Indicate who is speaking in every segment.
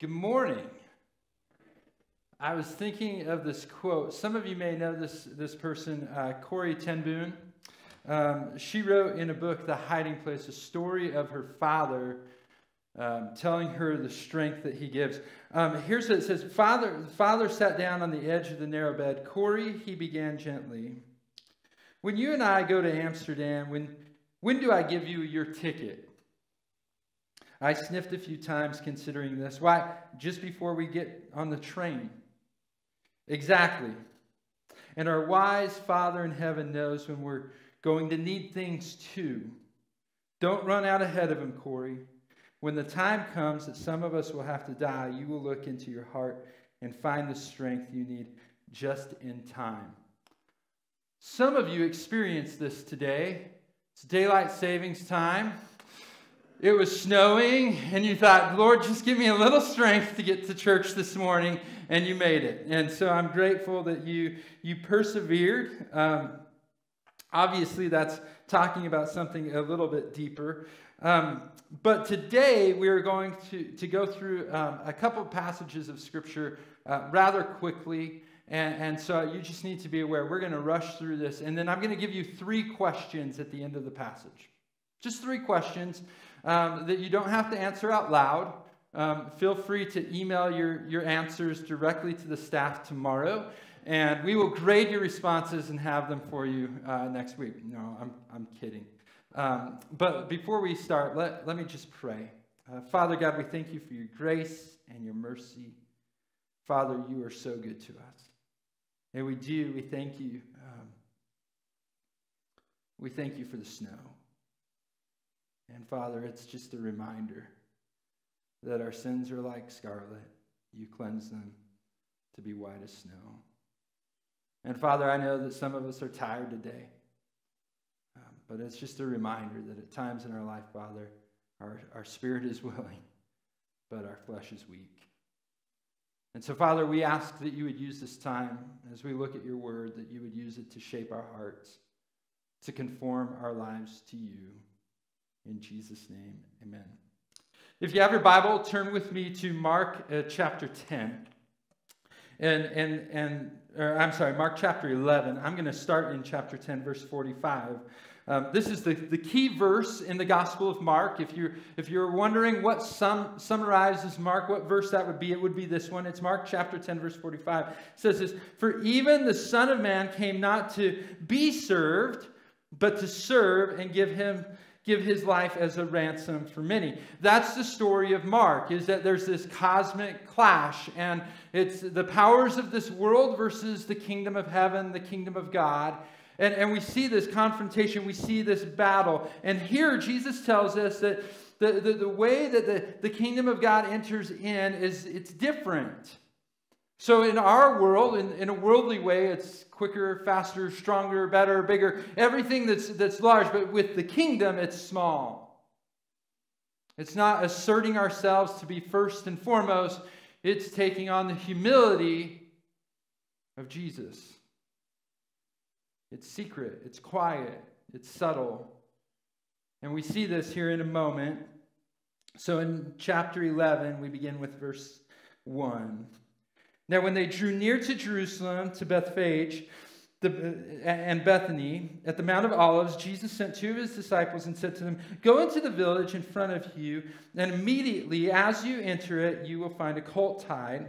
Speaker 1: Good morning. I was thinking of this quote. Some of you may know this, this person, uh, Corrie ten Boom. Um, she wrote in a book, The Hiding Place, a story of her father um, telling her the strength that he gives. Um, here's what it says father, father sat down on the edge of the narrow bed. Corrie, he began gently. When you and I go to Amsterdam, when, when do I give you your ticket? I sniffed a few times considering this. Why? Just before we get on the train. Exactly. And our wise Father in heaven knows when we're going to need things too. Don't run out ahead of him, Corrie. When the time comes that some of us will have to die, you will look into your heart and find the strength you need just in time. Some of you experienced this today. It's daylight savings time. It was snowing, and you thought, Lord, just give me a little strength to get to church this morning, and you made it. And so I'm grateful that you, you persevered. Um, obviously, that's talking about something a little bit deeper. Um, but today we are going to, to go through um, a couple passages of Scripture uh, rather quickly. And, and, so you just need to be aware. We're going to rush through this. And then I'm going to give you three questions at the end of the passage. Just three questions um, that you don't have to answer out loud. Um, feel free to email your, your answers directly to the staff tomorrow, and we will grade your responses and have them for you uh, next week. No, I'm, I'm kidding. Um, but before we start, let, let me just pray. Uh, Father God, we thank you for your grace and your mercy. Father, you are so good to us. And we do, we thank you. Um, we thank you for the snow. And Father, it's just a reminder that our sins are like scarlet. You cleanse them to be white as snow. And Father, I know that some of us are tired today. Um, but it's just a reminder that at times in our life, Father, our, our spirit is willing, but our flesh is weak. And so, Father, we ask that you would use this time as we look at your word, that you would use it to shape our hearts, to conform our lives to you. In Jesus' name, amen. If you have your Bible, turn with me to Mark uh, chapter 10. And, and, and or I'm sorry, Mark chapter 11. I'm going to start in chapter 10, verse 45. Um, this is the, the key verse in the Gospel of Mark. If you're, if you're wondering what sum, summarizes Mark, what verse that would be, it would be this one. It's Mark chapter 10, verse 45. It says this For even the Son of Man came not to be served, but to serve and give him give his life as a ransom for many. That's the story of Mark, is that there's this cosmic clash, and it's the powers of this world versus the kingdom of heaven, the kingdom of God. And, and we see this confrontation, we see this battle. And here Jesus tells us that the, the, the way that the, the kingdom of God enters in is it's different. So, in our world, in, in a worldly way, it's quicker, faster, stronger, better, bigger, everything that's, that's large. But with the kingdom, it's small. It's not asserting ourselves to be first and foremost, it's taking on the humility of Jesus. It's secret, it's quiet, it's subtle. And we see this here in a moment. So, in chapter 11, we begin with verse 1. Now, when they drew near to Jerusalem, to Bethphage the, and Bethany, at the Mount of Olives, Jesus sent two of his disciples and said to them, Go into the village in front of you, and immediately as you enter it, you will find a colt tied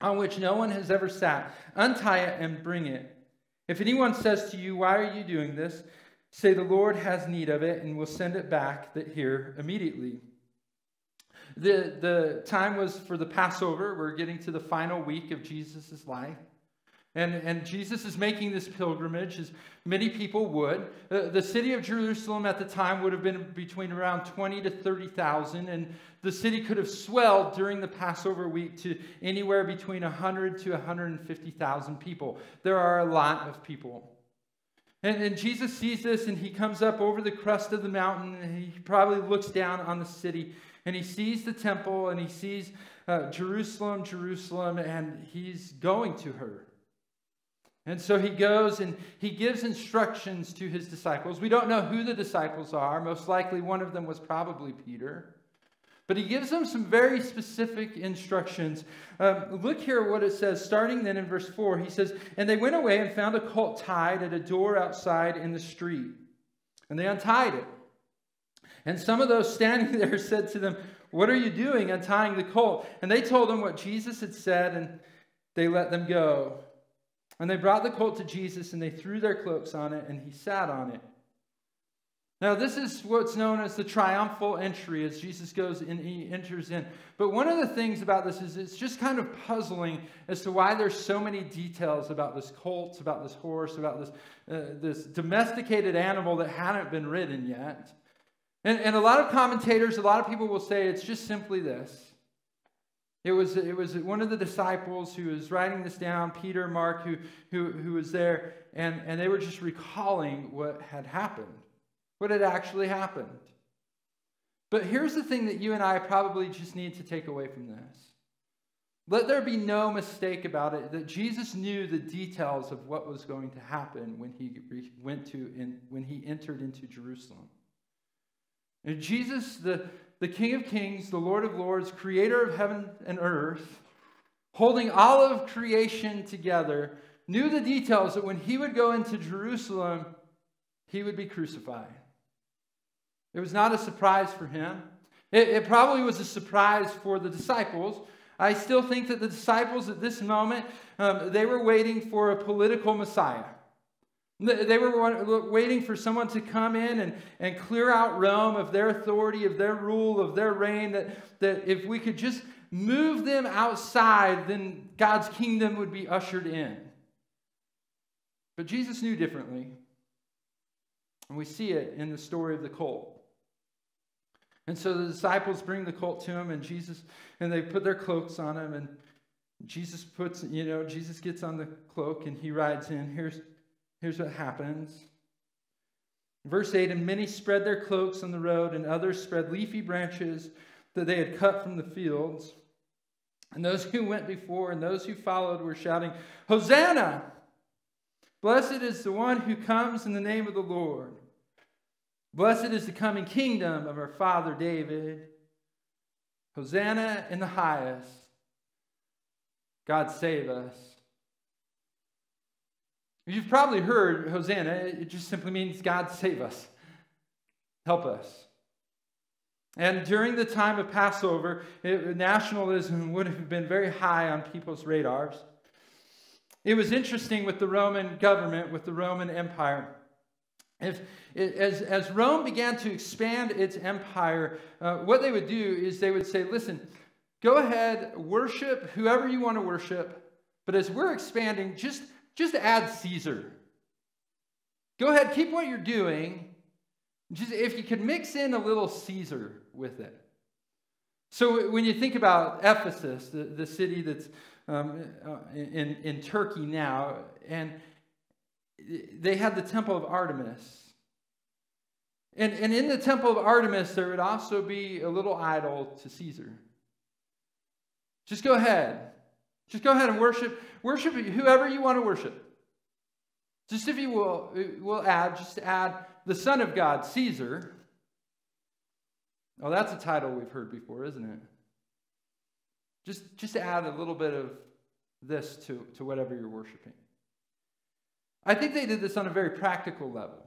Speaker 1: on which no one has ever sat. Untie it and bring it. If anyone says to you, Why are you doing this? say, The Lord has need of it, and will send it back that here immediately. The, the time was for the Passover. We're getting to the final week of Jesus' life. And, and Jesus is making this pilgrimage, as many people would. Uh, the city of Jerusalem at the time would have been between around 20 to 30,000, and the city could have swelled during the Passover week to anywhere between 100 to 150,000 people. There are a lot of people. And, and Jesus sees this, and he comes up over the crest of the mountain, and he probably looks down on the city, and he sees the temple and he sees uh, Jerusalem, Jerusalem, and he's going to her. And so he goes and he gives instructions to his disciples. We don't know who the disciples are. Most likely one of them was probably Peter. But he gives them some very specific instructions. Um, look here what it says, starting then in verse 4. He says, And they went away and found a colt tied at a door outside in the street. And they untied it. And some of those standing there said to them, What are you doing untying the colt? And they told them what Jesus had said, and they let them go. And they brought the colt to Jesus, and they threw their cloaks on it, and he sat on it. Now, this is what's known as the triumphal entry as Jesus goes and he enters in. But one of the things about this is it's just kind of puzzling as to why there's so many details about this colt, about this horse, about this, uh, this domesticated animal that hadn't been ridden yet. And, and a lot of commentators, a lot of people will say it's just simply this. It was, it was one of the disciples who was writing this down, Peter, Mark, who, who, who was there, and, and they were just recalling what had happened what had actually happened. But here's the thing that you and I probably just need to take away from this. Let there be no mistake about it that Jesus knew the details of what was going to happen when he went to in, when he entered into Jerusalem. And Jesus, the, the King of Kings, the Lord of Lords, creator of heaven and earth, holding all of creation together, knew the details that when he would go into Jerusalem, he would be crucified. It was not a surprise for him. It, it, probably was a surprise for the disciples. I still think that the disciples at this moment, um, they were waiting for a political Messiah. They were waiting for someone to come in and, and clear out Rome of their authority, of their rule, of their reign, that, that if we could just move them outside, then God's kingdom would be ushered in. But Jesus knew differently. And we see it in the story of the colt. And so the disciples bring the colt to him, and Jesus, and they put their cloaks on him, and Jesus puts, you know, Jesus gets on the cloak and he rides in. Here's, here's what happens. Verse 8 And many spread their cloaks on the road, and others spread leafy branches that they had cut from the fields. And those who went before and those who followed were shouting, Hosanna! Blessed is the one who comes in the name of the Lord. Blessed is the coming kingdom of our father David. Hosanna in the highest. God save us. You've probably heard Hosanna. It just simply means God save us. Help us. And during the time of Passover, it, nationalism would have been very high on people's radars. It was interesting with the Roman government, with the Roman Empire. If, as, as Rome began to expand its empire, uh, what they would do is they would say, listen, go ahead, worship whoever you want to worship, but as we're expanding, just, just add Caesar. Go ahead, keep what you're doing. Just, if you could mix in a little Caesar with it. So when you think about Ephesus, the, the city that's um, uh, in, in Turkey now, and they had the temple of Artemis. And, and in the temple of Artemis, there would also be a little idol to Caesar. Just go ahead. Just go ahead and worship. Worship whoever you want to worship. Just if you will, will add, just add the Son of God, Caesar. Oh, that's a title we've heard before, isn't it? Just, just add a little bit of this to, to whatever you're worshiping. I think they did this on a very practical level.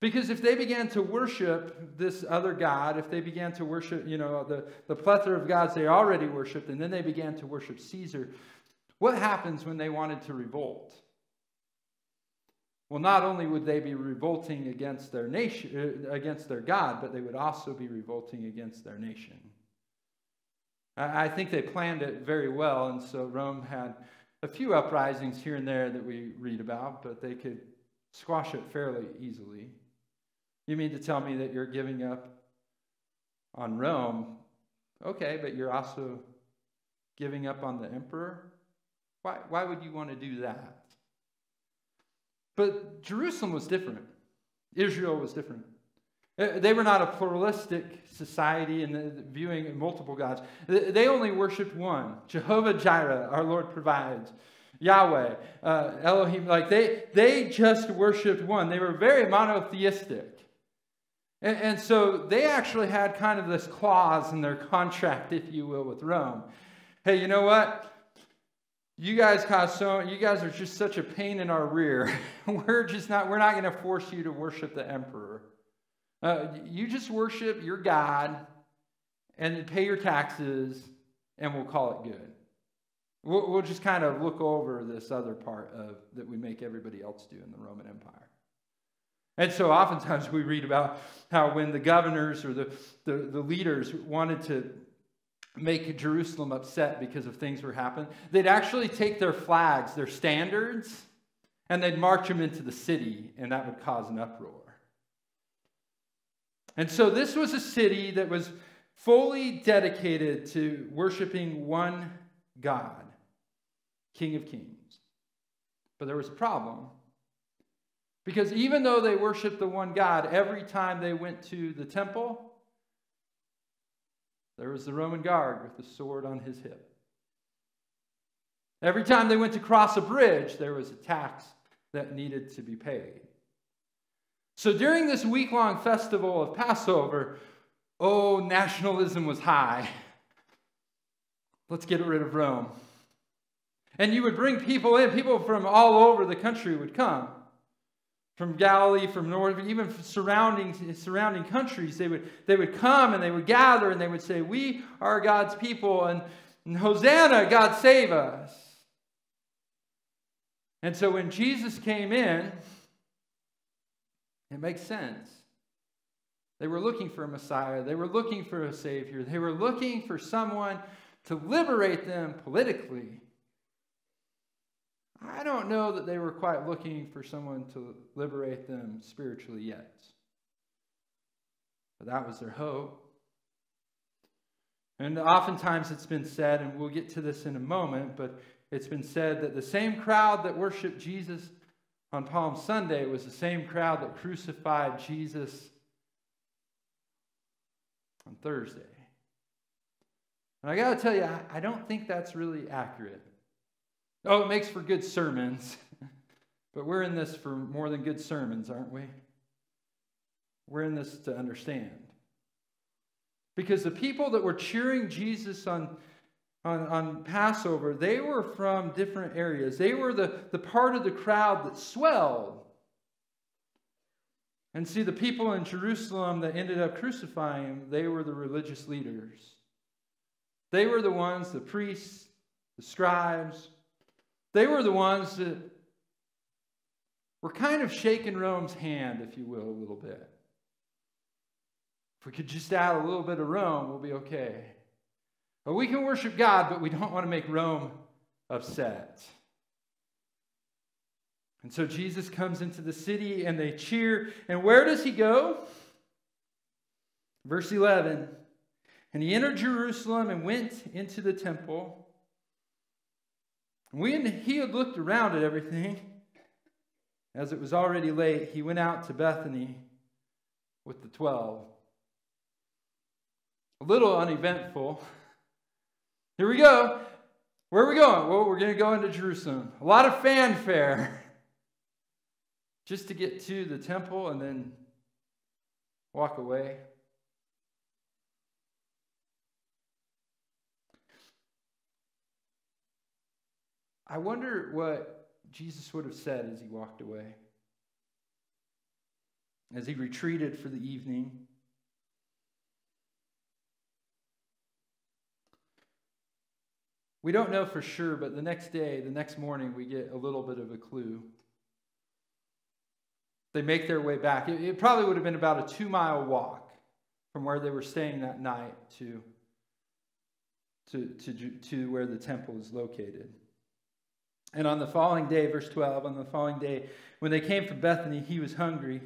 Speaker 1: Because if they began to worship this other God, if they began to worship, you know, the, the plethora of gods they already worshiped, and then they began to worship Caesar, what happens when they wanted to revolt? Well, not only would they be revolting against their nation, uh, against their God, but they would also be revolting against their nation. I think they planned it very well, and so Rome had a few uprisings here and there that we read about, but they could squash it fairly easily. You mean to tell me that you're giving up on Rome? Okay, but you're also giving up on the emperor? Why, why would you want to do that? But Jerusalem was different. Israel was different. Uh, they were not a pluralistic society and viewing multiple gods. They only worshiped one Jehovah Jireh, our Lord provides. Yahweh, uh, Elohim, like they, they just worshiped one. They were very monotheistic. And, and so they actually had kind of this clause in their contract, if you will, with Rome. Hey, you know what? You guys cause so you guys are just such a pain in our rear. we're just not we're not going to force you to worship the emperor. Uh, you just worship your God and pay your taxes, and we'll call it good. We'll, we'll just kind of look over this other part of that we make everybody else do in the Roman Empire. And so oftentimes we read about how when the governors or the, the, the leaders wanted to make Jerusalem upset because of things were happening, they'd actually take their flags, their standards, and they'd march them into the city, and that would cause an uproar. And so this was a city that was fully dedicated to worshiping one God, King of Kings. But there was a problem. Because even though they worshiped the one God, every time they went to the temple, there was the Roman guard with the sword on his hip. Every time they went to cross a bridge, there was a tax that needed to be paid. So during this week long festival of Passover, oh, nationalism was high. Let's get rid of Rome. And you would bring people in, people from all over the country would come. From Galilee, from north, even from surrounding, surrounding countries, they would, they would come and they would gather and they would say, We are God's people, and, and Hosanna, God save us. And so when Jesus came in, it makes sense. They were looking for a Messiah. They were looking for a Savior. They were looking for someone to liberate them politically. I don't know that they were quite looking for someone to liberate them spiritually yet. But that was their hope. And oftentimes it's been said, and we'll get to this in a moment, but it's been said that the same crowd that worshiped Jesus on Palm Sunday was the same crowd that crucified Jesus on Thursday. And I got to tell you, I, I don't think that's really accurate. Oh, it makes for good sermons. but we're in this for more than good sermons, aren't we? We're in this to understand. Because the people that were cheering Jesus on, on, on Passover, they were from different areas. They were the, the part of the crowd that swelled and see, the people in Jerusalem that ended up crucifying him, they were the religious leaders. They were the ones, the priests, the scribes. They were the ones that were kind of shaking Rome's hand, if you will, a little bit. If we could just add a little bit of Rome, we'll be okay. But we can worship God, but we don't want to make Rome upset. And so Jesus comes into the city and they cheer. And where does he go? Verse 11 And he entered Jerusalem and went into the temple. When he had looked around at everything, as it was already late, he went out to Bethany with the twelve. A little uneventful. Here we go. Where are we going? Well, we're going to go into Jerusalem. A lot of fanfare just to get to the temple and then walk away. I wonder what Jesus would have said as he walked away, as he retreated for the evening. We don't know for sure, but the next day, the next morning, we get a little bit of a clue. They make their way back. It, it probably would have been about a two mile walk from where they were staying that night to, to, to, to where the temple is located. And on the following day, verse 12, on the following day, when they came from Bethany, he was hungry.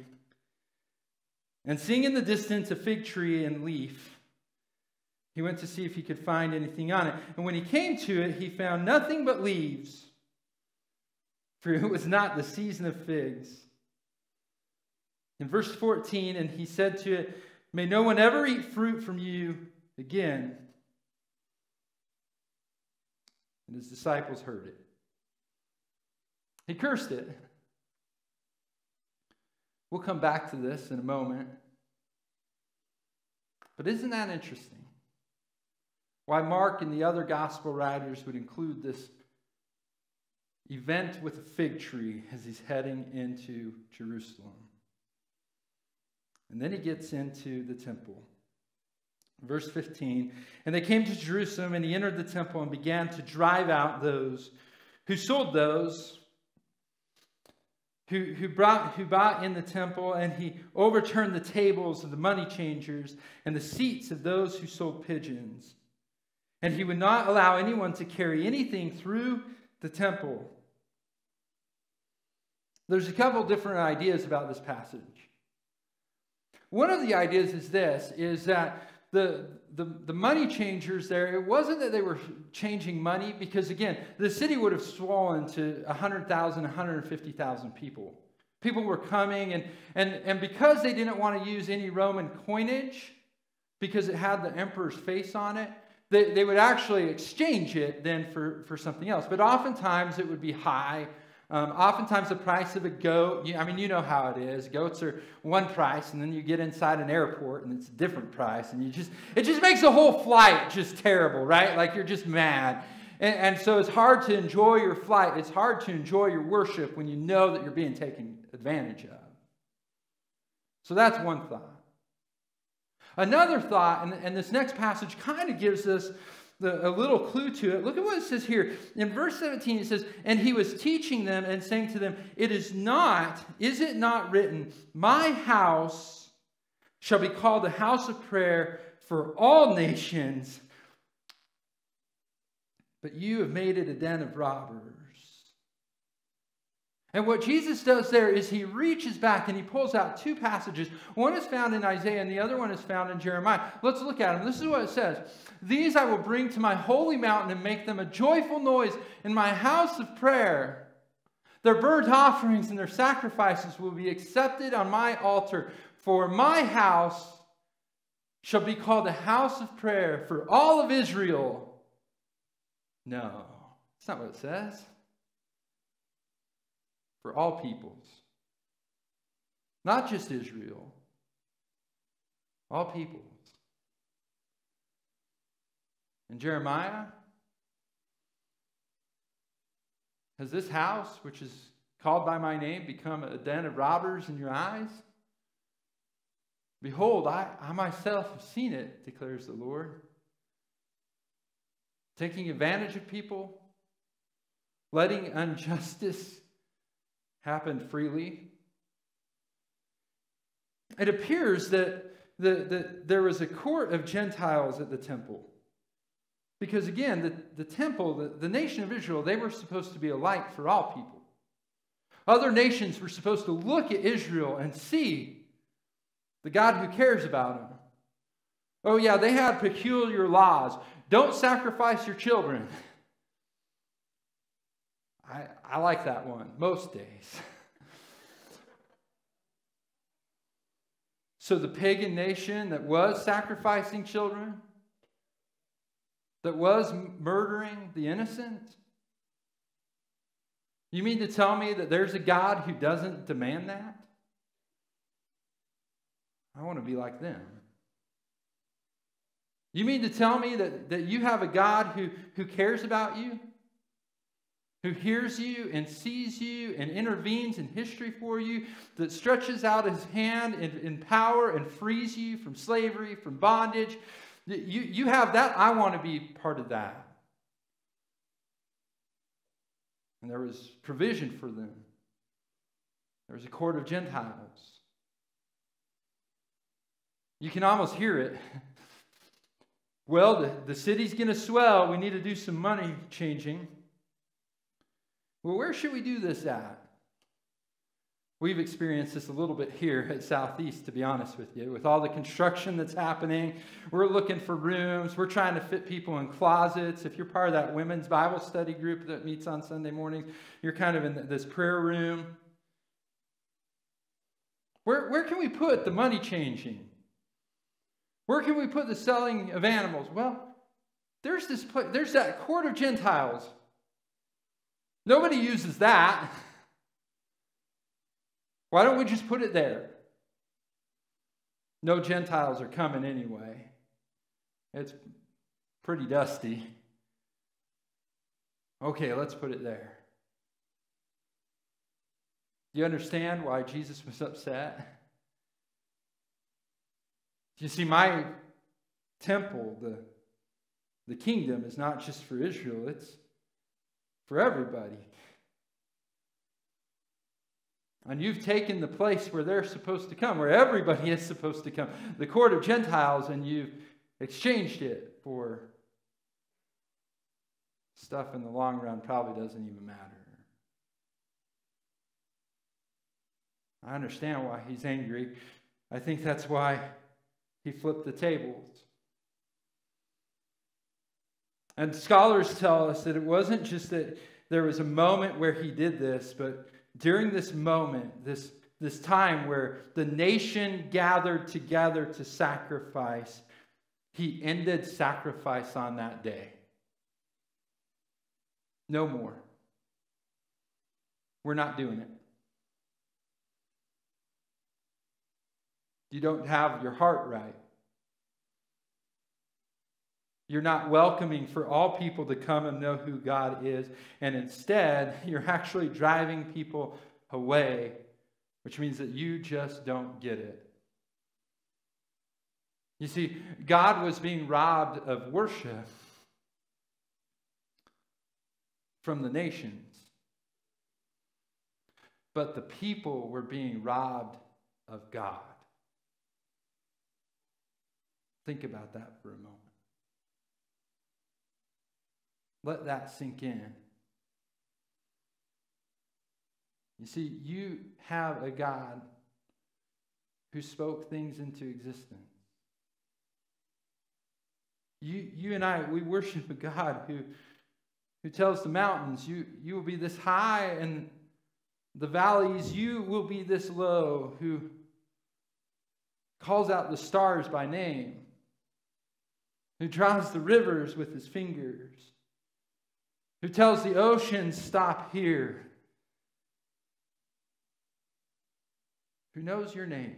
Speaker 1: And seeing in the distance a fig tree and leaf, he went to see if he could find anything on it. And when he came to it, he found nothing but leaves, for it was not the season of figs. In verse 14, and he said to it, May no one ever eat fruit from you again. And his disciples heard it. He cursed it. We'll come back to this in a moment. But isn't that interesting? Why Mark and the other gospel writers would include this event with a fig tree as he's heading into Jerusalem. And then he gets into the temple. Verse 15 And they came to Jerusalem, and he entered the temple and began to drive out those who sold those who, who, brought, who bought in the temple, and he overturned the tables of the money changers and the seats of those who sold pigeons. And he would not allow anyone to carry anything through the temple. There's a couple different ideas about this passage. One of the ideas is this is that the, the, the money changers there, it wasn't that they were changing money, because again, the city would have swollen to 100,000, 150,000 people. People were coming, and, and, and because they didn't want to use any Roman coinage, because it had the emperor's face on it, they, they would actually exchange it then for, for something else. But oftentimes it would be high um, oftentimes, the price of a goat, you, I mean, you know how it is. Goats are one price, and then you get inside an airport, and it's a different price, and you just, it just makes the whole flight just terrible, right? Like you're just mad. And, and so it's hard to enjoy your flight. It's hard to enjoy your worship when you know that you're being taken advantage of. So that's one thought. Another thought, and, and this next passage kind of gives us the, a little clue to it. Look at what it says here. In verse 17, it says, And he was teaching them and saying to them, It is not, is it not written, My house shall be called a house of prayer for all nations, but you have made it a den of robbers. And what Jesus does there is he reaches back and he pulls out two passages. One is found in Isaiah and the other one is found in Jeremiah. Let's look at them. This is what it says These I will bring to my holy mountain and make them a joyful noise in my house of prayer. Their burnt offerings and their sacrifices will be accepted on my altar, for my house shall be called a house of prayer for all of Israel. No, that's not what it says for all peoples, not just Israel, all peoples. And Jeremiah, has this house, which is called by my name, become a den of robbers in your eyes? Behold, I, I myself have seen it, declares the Lord. Taking advantage of people, letting injustice happened freely. It appears that, that there was a court of Gentiles at the temple. Because again, the, the temple, the, the nation of Israel, they were supposed to be a light for all people. Other nations were supposed to look at Israel and see the God who cares about them. Oh, yeah, they had peculiar laws. Don't sacrifice your children. I, I like that one most days. so the pagan nation that was sacrificing children, that was murdering the innocent, you mean to tell me that there's a God who doesn't demand that? I want to be like them. You mean to tell me that, that you have a God who, who cares about you? Who hears you and sees you and intervenes in history for you, that stretches out his hand in, in power and frees you from slavery, from bondage. You, you have that. I want to be part of that. And there was provision for them. There was a court of Gentiles. You can almost hear it. well, the, the city's going to swell. We need to do some money changing. Well, where should we do this at? We've experienced this a little bit here at Southeast, to be honest with you. With all the construction that's happening, we're looking for rooms. We're trying to fit people in closets. If you're part of that women's Bible study group that meets on Sunday mornings, you're kind of in this prayer room. Where, where can we put the money changing? Where can we put the selling of animals? Well, there's this place, there's that court of Gentiles Nobody uses that. Why don't we just put it there? No Gentiles are coming anyway. It's pretty dusty. Okay, let's put it there. Do you understand why Jesus was upset? You see, my temple, the, the kingdom, is not just for Israel, it's for everybody. And you've taken the place where they're supposed to come, where everybody is supposed to come, the court of Gentiles, and you've exchanged it for stuff in the long run probably doesn't even matter. I understand why he's angry. I think that's why he flipped the tables. And scholars tell us that it wasn't just that there was a moment where he did this, but during this moment, this, this time where the nation gathered together to sacrifice, he ended sacrifice on that day. No more. We're not doing it. You don't have your heart right. You're not welcoming for all people to come and know who God is. And instead, you're actually driving people away, which means that you just don't get it. You see, God was being robbed of worship from the nations, but the people were being robbed of God. Think about that for a moment. Let that sink in. You see, you have a God who spoke things into existence. You, you and I, we worship a God who, who tells the mountains, you, you will be this high, and the valleys, you will be this low, who calls out the stars by name, who draws the rivers with his fingers, who tells the oceans, stop here, who knows your name,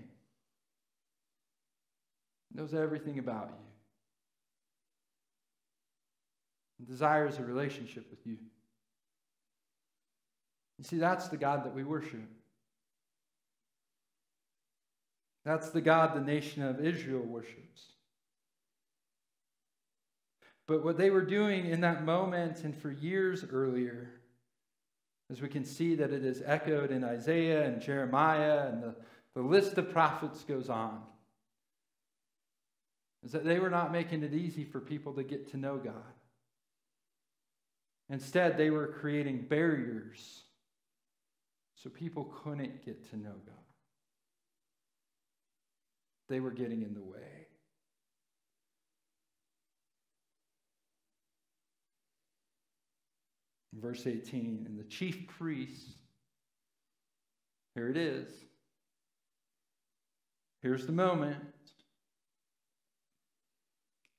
Speaker 1: knows everything about you. desires a relationship with you. You see, that's the God that we worship. That's the God the nation of Israel worships. But what they were doing in that moment and for years earlier, as we can see that it is echoed in Isaiah and Jeremiah, and the, the list of prophets goes on, is that they were not making it easy for people to get to know God. Instead, they were creating barriers so people couldn't get to know God. They were getting in the way. Verse 18, and the chief priests, here it is. Here's the moment.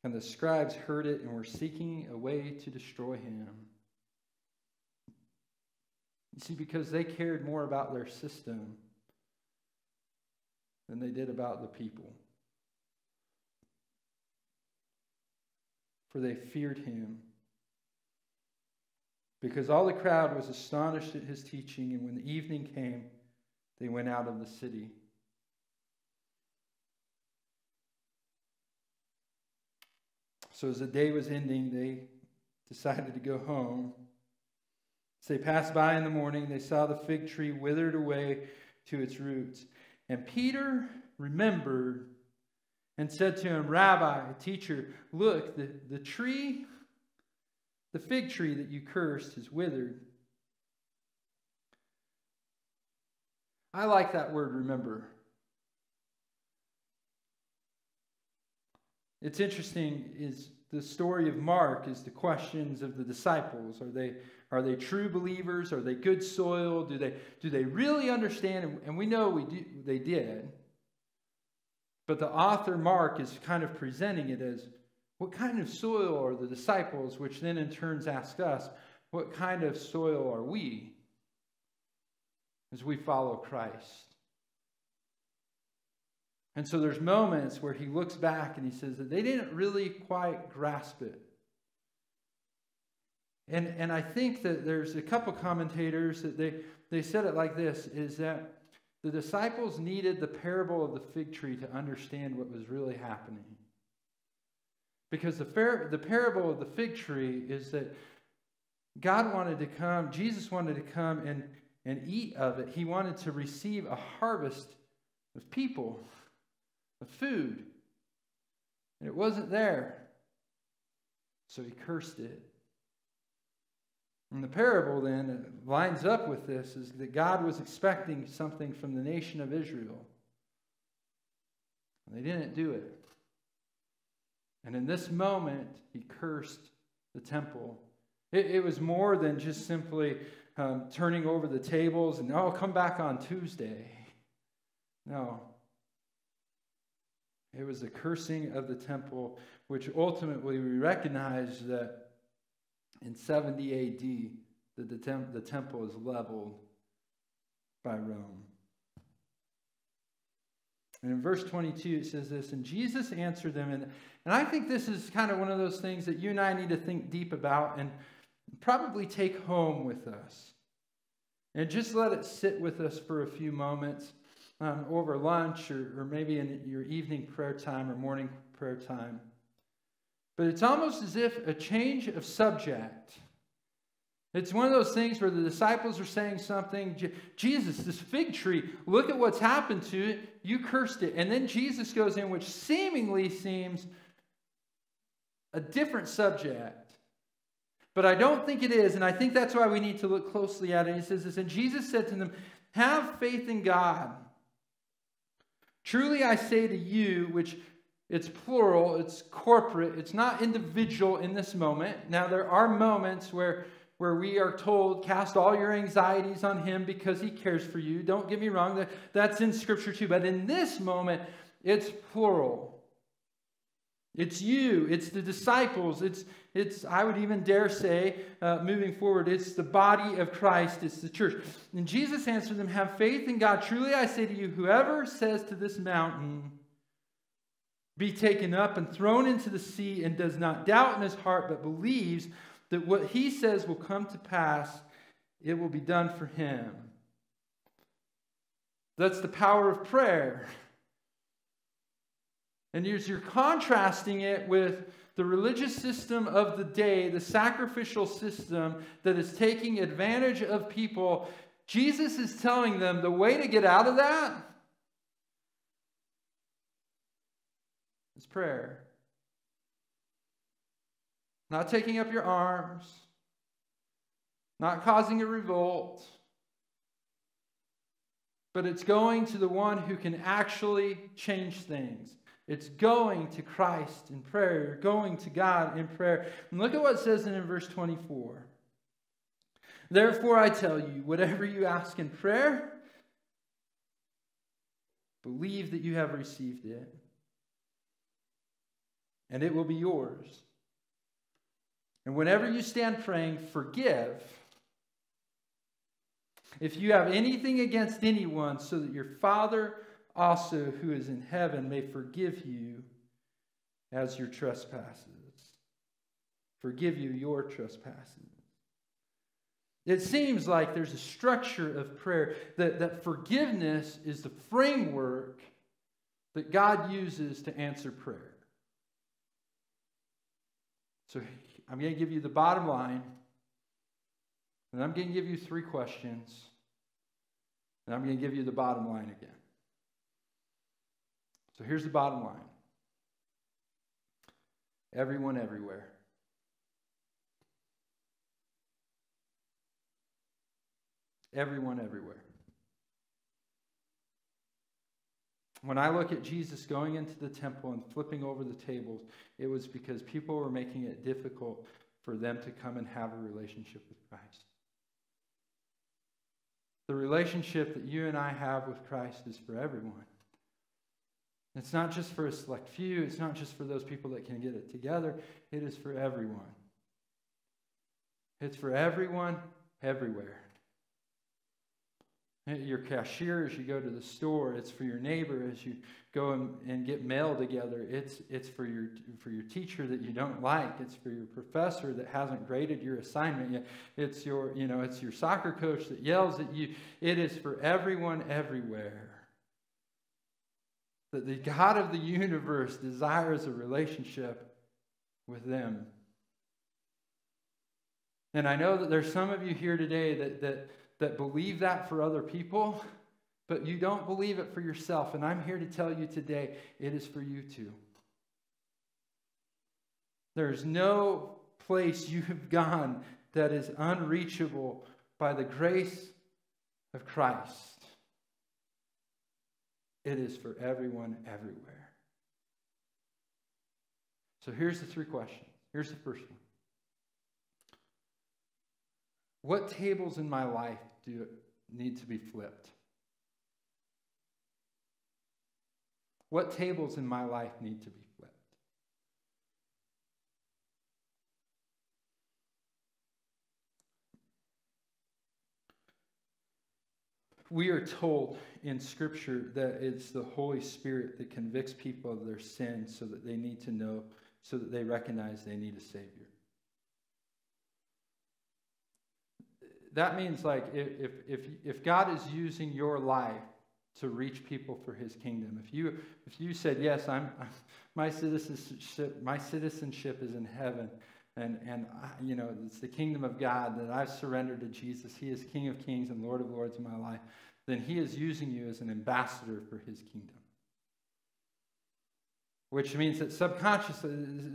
Speaker 1: And the scribes heard it and were seeking a way to destroy him. You see, because they cared more about their system than they did about the people. For they feared him. Because all the crowd was astonished at his teaching, and when the evening came, they went out of the city. So as the day was ending, they decided to go home. As they passed by in the morning, they saw the fig tree withered away to its roots. And Peter remembered and said to him, Rabbi, teacher, look, the, the tree, the fig tree that you cursed, is withered. I like that word, remember. It's interesting is the story of Mark is the questions of the disciples. Are they are they true believers? Are they good soil? Do they, do they really understand? And we know we do, they did. But the author, Mark, is kind of presenting it as what kind of soil are the disciples, which then in turns ask us, what kind of soil are we as we follow Christ? And so there's moments where he looks back and he says that they didn't really quite grasp it. And, and I think that there's a couple commentators that they, they said it like this is that the disciples needed the parable of the fig tree to understand what was really happening. Because the, fair, the parable of the fig tree is that God wanted to come, Jesus wanted to come and, and eat of it. He wanted to receive a harvest of people, of food. And it wasn't there. So he cursed it. And the parable then lines up with this is that God was expecting something from the nation of Israel. And they didn't do it. And in this moment, he cursed the temple. It, it was more than just simply um, turning over the tables and, oh, come back on Tuesday. No. It was the cursing of the temple, which ultimately we recognize that in 70 AD, the, the, tem- the temple is leveled by Rome. And in verse 22, it says this And Jesus answered them. And, and I think this is kind of one of those things that you and I need to think deep about and probably take home with us. And just let it sit with us for a few moments um, over lunch or, or maybe in your evening prayer time or morning prayer time. But it's almost as if a change of subject. It's one of those things where the disciples are saying something. Jesus, this fig tree, look at what's happened to it. You cursed it. And then Jesus goes in, which seemingly seems a different subject. But I don't think it is. And I think that's why we need to look closely at it. He says this And Jesus said to them, Have faith in God. Truly I say to you, which it's plural, it's corporate, it's not individual in this moment. Now, there are moments where, where we are told, cast all your anxieties on him because he cares for you. Don't get me wrong, that, that's in Scripture too. But in this moment, it's plural. It's you, it's the disciples, it's, it's I would even dare say, uh, moving forward, it's the body of Christ, it's the church. And Jesus answered them, Have faith in God. Truly I say to you, whoever says to this mountain, be taken up and thrown into the sea and does not doubt in his heart, but believes that what he says will come to pass, it will be done for him. That's the power of prayer. And as you're contrasting it with the religious system of the day, the sacrificial system that is taking advantage of people, Jesus is telling them the way to get out of that is prayer. Not taking up your arms, not causing a revolt, but it's going to the one who can actually change things. It's going to Christ in prayer. You're going to God in prayer. And look at what it says in verse 24. Therefore, I tell you, whatever you ask in prayer, believe that you have received it and it will be yours. And whenever you stand praying, forgive. If you have anything against anyone, so that your Father also, who is in heaven, may forgive you as your trespasses. Forgive you your trespasses. It seems like there's a structure of prayer that, that forgiveness is the framework that God uses to answer prayer. So I'm going to give you the bottom line, and I'm going to give you three questions, and I'm going to give you the bottom line again. So here's the bottom line everyone everywhere. Everyone everywhere. When I look at Jesus going into the temple and flipping over the tables, it was because people were making it difficult for them to come and have a relationship with Christ. The relationship that you and I have with Christ is for everyone. It's not just for a select few, it's not just for those people that can get it together, it is for everyone. It's for everyone, everywhere. Eh, your cashier as you go to the store. It's for your neighbor as you go and, and get mail together. It's, it's for, your, for your teacher that you don't like. It's for your professor that hasn't graded your assignment yet. It's your, you know, it's your soccer coach that yells at you. It is for everyone everywhere. That the God of the universe desires a relationship with them. And I know that there's some of you here today that, that, that believe that for other people, but you don't believe it for yourself. And I'm here to tell you today it is for you too. There's no place you have gone that is unreachable by the grace of Christ. It is for everyone everywhere. So here's the three questions. Here's the first one What tables in my life do need to be flipped? What tables in my life need to be flipped? We are told in Scripture that it's the Holy Spirit that convicts people of their sins so that they need to know, so that they recognize they need a Savior. That means like if, if, if God is using your life to reach people for his kingdom, if you, if you said, yes, I'm, my citizenship, my citizenship is in heaven, and, and I, you know, it's the kingdom of God that I've surrendered to Jesus. He is King of kings and Lord of lords in my life. Then he is using you as an ambassador for his kingdom. Which means that subconsciously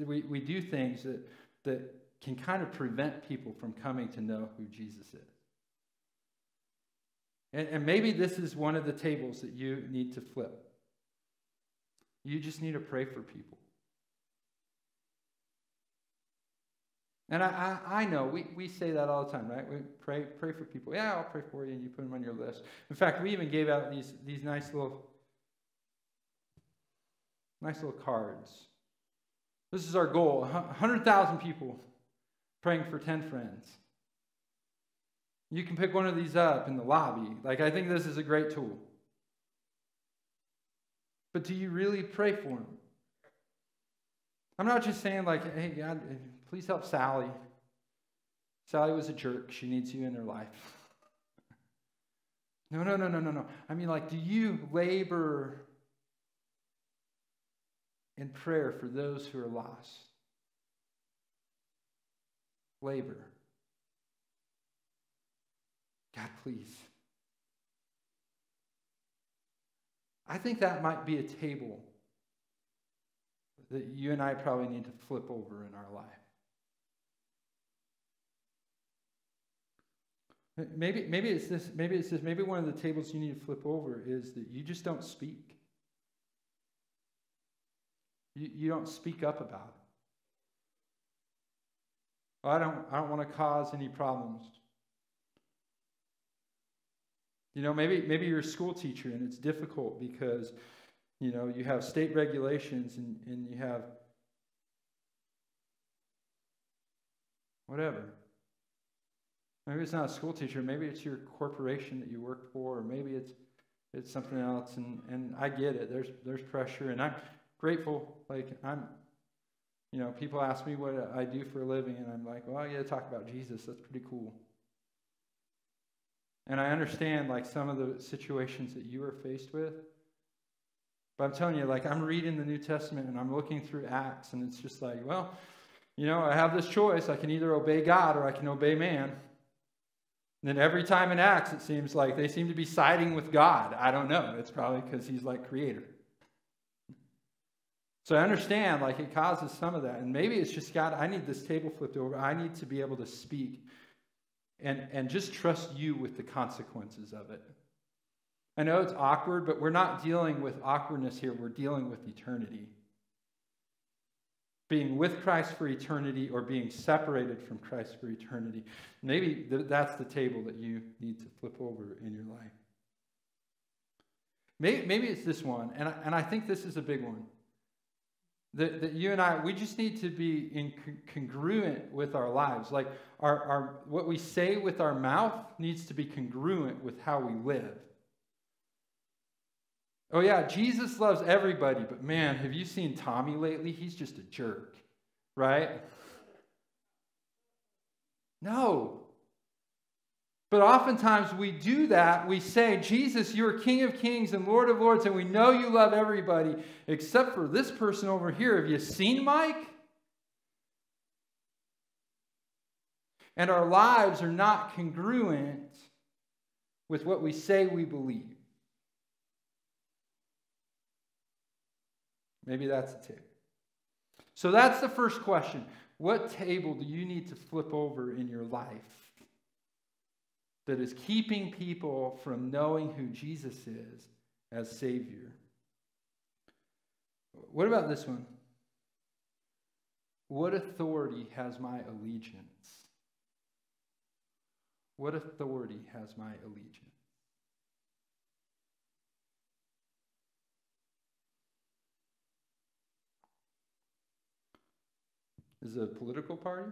Speaker 1: we, we do things that, that can kind of prevent people from coming to know who Jesus is. And, and maybe this is one of the tables that you need to flip. You just need to pray for people. And I, I, I, know we, we say that all the time, right? We pray, pray for people. Yeah, I'll pray for you, and you put them on your list. In fact, we even gave out these, these nice little nice little cards. This is our goal 100,000 people praying for 10 friends. You can pick one of these up in the lobby. Like, I think this is a great tool. But do you really pray for them? I'm not just saying, like, hey, God, please help Sally. Sally was a jerk. She needs you in her life. No, no, no, no, no, no. I mean, like, do you labor in prayer for those who are lost? Labor. God, please. I think that might be a table that you and I probably need to flip over in our life. Maybe, maybe it's this, maybe it's this, maybe one of the tables you need to flip over is that you just don't speak. You, you don't speak up about it. I don't, I don't want to cause any problems. You know, maybe maybe you're a school teacher and it's difficult because, you know, you have state regulations and, and you have whatever. Maybe it's not a school teacher, maybe it's your corporation that you work for, or maybe it's it's something else and, and I get it. There's there's pressure and I'm grateful. Like I'm you know, people ask me what I do for a living and I'm like, well, I gotta talk about Jesus. That's pretty cool. And I understand like some of the situations that you are faced with. But I'm telling you, like I'm reading the New Testament and I'm looking through Acts, and it's just like, well, you know, I have this choice. I can either obey God or I can obey man. And then every time in Acts, it seems like they seem to be siding with God. I don't know. It's probably because he's like creator. So I understand, like, it causes some of that. And maybe it's just, God, I need this table flipped over. I need to be able to speak and, and just trust you with the consequences of it. I know it's awkward, but we're not dealing with awkwardness here. We're dealing with eternity. Being with Christ for eternity or being separated from Christ for eternity. Maybe th- that's the table that you need to flip over in your life. Maybe, maybe it's this one, and I, and I think this is a big one. That, that you and I, we just need to be in congruent with our lives. Like our, our, what we say with our mouth needs to be congruent with how we live. Oh, yeah, Jesus loves everybody, but man, have you seen Tommy lately? He's just a jerk, right? No. But oftentimes we do that. We say, Jesus, you're King of Kings and Lord of Lords, and we know you love everybody except for this person over here. Have you seen Mike? And our lives are not congruent with what we say we believe. Maybe that's a tip. So that's the first question. What table do you need to flip over in your life that is keeping people from knowing who Jesus is as Savior? What about this one? What authority has my allegiance? What authority has my allegiance? Is it a political party?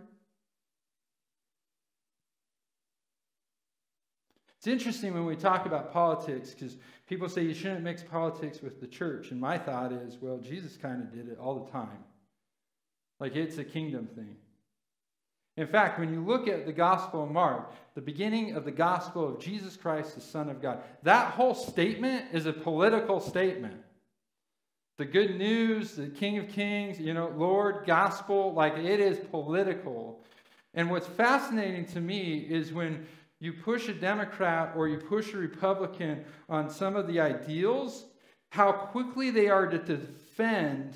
Speaker 1: It's interesting when we talk about politics because people say you shouldn't mix politics with the church. And my thought is, well, Jesus kind of did it all the time. Like it's a kingdom thing. In fact, when you look at the Gospel of Mark, the beginning of the Gospel of Jesus Christ, the Son of God, that whole statement is a political statement the good news, the King of Kings, you know, Lord, gospel, like it is political. And what's fascinating to me is when you push a Democrat or you push a Republican on some of the ideals, how quickly they are to defend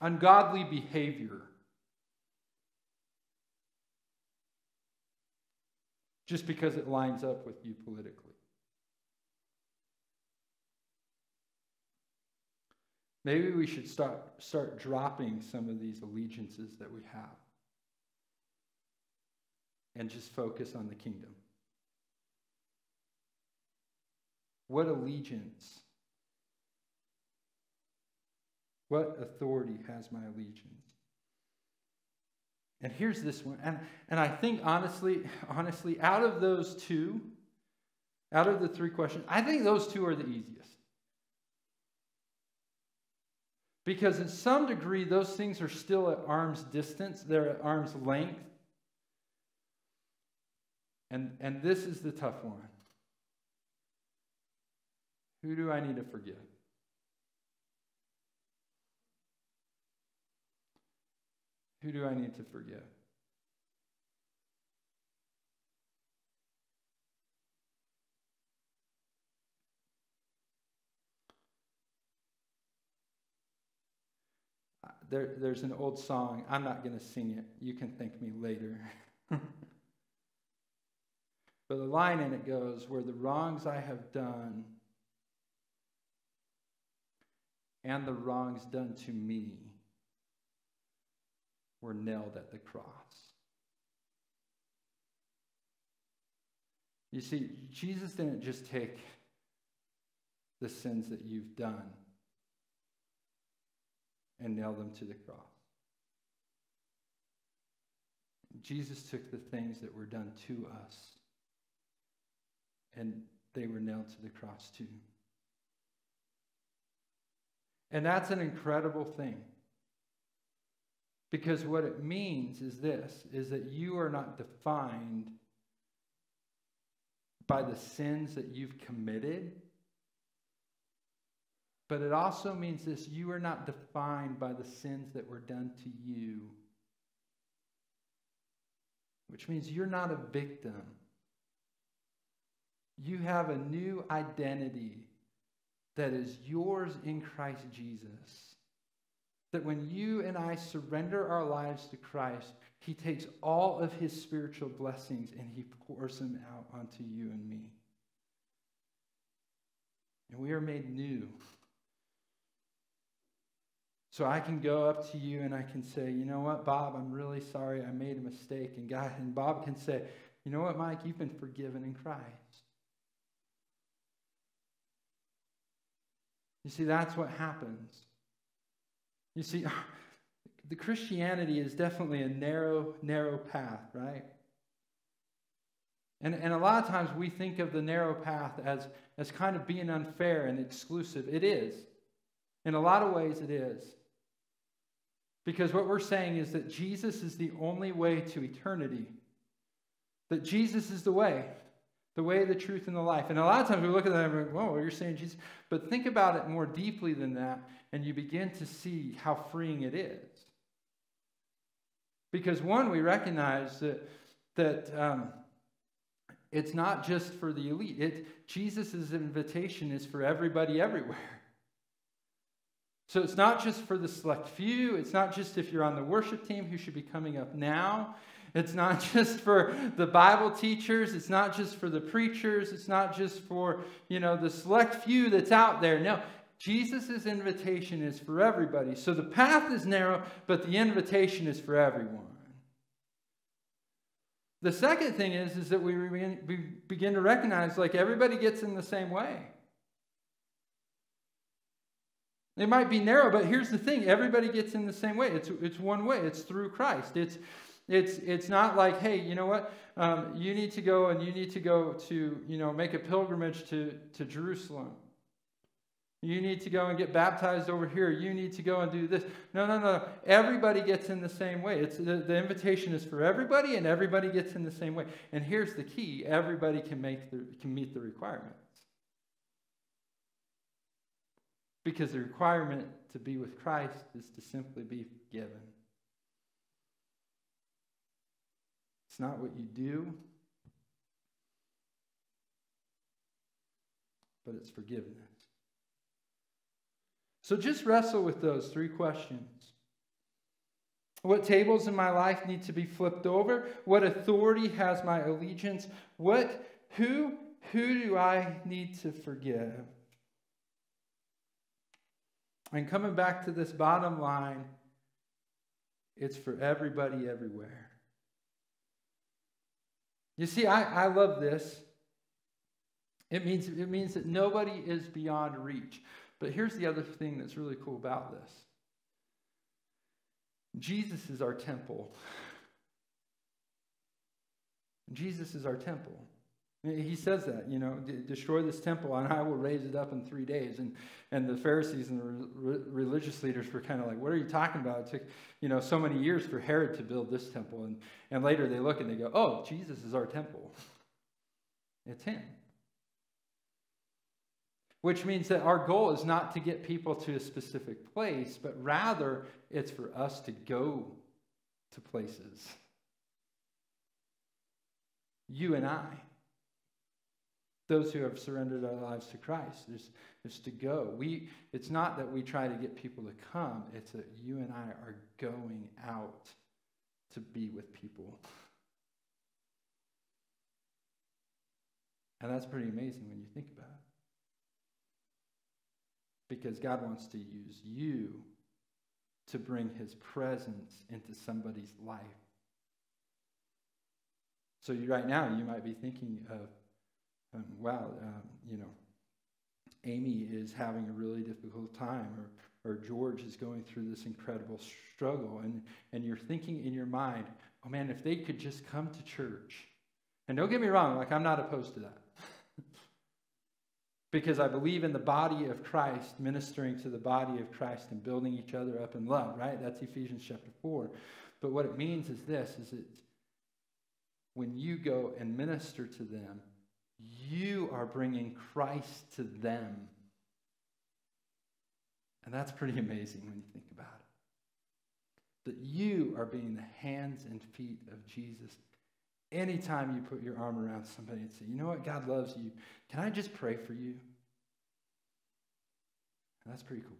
Speaker 1: ungodly behavior. just because it lines up with you politically. Maybe we should start, start dropping some of these allegiances that we have and just focus on the kingdom. What allegiance? What authority has my allegiance? And here's this one. And, and I think honestly, honestly, out of those two, out of the three questions, I think those two are the easiest. Because in some degree, those things are still at arm's distance, they're at arm's length. And, and this is the tough one. Who do I need to forgive? Who do I need to forgive? There, there's an old song. I'm not going to sing it. You can thank me later. but the line in it goes where the wrongs I have done and the wrongs done to me were nailed at the cross. You see, Jesus didn't just take the sins that you've done and nail them to the cross. Jesus took the things that were done to us and they were nailed to the cross too. And that's an incredible thing. Because what it means is this is that you are not defined by the sins that you've committed. But it also means this you are not defined by the sins that were done to you. Which means you're not a victim. You have a new identity that is yours in Christ Jesus. That when you and I surrender our lives to Christ, He takes all of His spiritual blessings and He pours them out onto you and me. And we are made new. So I can go up to you and I can say, you know what, Bob, I'm really sorry I made a mistake. And God and Bob can say, you know what, Mike, you've been forgiven in Christ. You see, that's what happens. You see, the Christianity is definitely a narrow, narrow path, right? And, and a lot of times we think of the narrow path as, as kind of being unfair and exclusive. It is. In a lot of ways, it is. Because what we're saying is that Jesus is the only way to eternity, that Jesus is the way the way, the truth, and the life. And a lot of times we look at that and we're like, whoa, you're saying Jesus. But think about it more deeply than that, and you begin to see how freeing it is. Because one, we recognize that, that um, it's not just for the elite. It, Jesus' invitation is for everybody everywhere. So it's not just for the select few. It's not just if you're on the worship team who should be coming up now. It's not just for the Bible teachers. It's not just for the preachers. It's not just for, you know, the select few that's out there. No, Jesus' invitation is for everybody. So the path is narrow, but the invitation is for everyone. The second thing is, is that we we begin to recognize like everybody gets in the same way. It might be narrow, but here's the thing everybody gets in the same way. It's, it's one way, it's through Christ. It's, it's, it's not like, hey, you know what? Um, you need to go and you need to go to, you know, make a pilgrimage to, to Jerusalem. You need to go and get baptized over here. You need to go and do this. No, no, no. Everybody gets in the same way. It's, the, the invitation is for everybody, and everybody gets in the same way. And here's the key everybody can, make the, can meet the requirements. Because the requirement to be with Christ is to simply be given. It's not what you do, but it's forgiveness. So just wrestle with those three questions. What tables in my life need to be flipped over? What authority has my allegiance? What who who do I need to forgive? And coming back to this bottom line, it's for everybody everywhere. You see, I, I love this. It means, it means that nobody is beyond reach. But here's the other thing that's really cool about this Jesus is our temple. Jesus is our temple. He says that, you know, destroy this temple and I will raise it up in three days. And, and the Pharisees and the re- religious leaders were kind of like, what are you talking about? It took, you know, so many years for Herod to build this temple. And, and later they look and they go, oh, Jesus is our temple. It's him. Which means that our goal is not to get people to a specific place, but rather it's for us to go to places. You and I those who have surrendered our lives to Christ is, is to go. We, it's not that we try to get people to come, it's that you and I are going out to be with people. And that's pretty amazing when you think about it. Because God wants to use you to bring his presence into somebody's life. So you, right now, you might be thinking of um, wow, um, you know, Amy is having a really difficult time, or, or George is going through this incredible struggle, and, and you're thinking in your mind, oh man, if they could just come to church. And don't get me wrong, like I'm not opposed to that. because I believe in the body of Christ, ministering to the body of Christ and building each other up in love, right? That's Ephesians chapter 4. But what it means is this is it when you go and minister to them, you are bringing Christ to them. And that's pretty amazing when you think about it. That you are being the hands and feet of Jesus. Anytime you put your arm around somebody and say, you know what, God loves you, can I just pray for you? And that's pretty cool.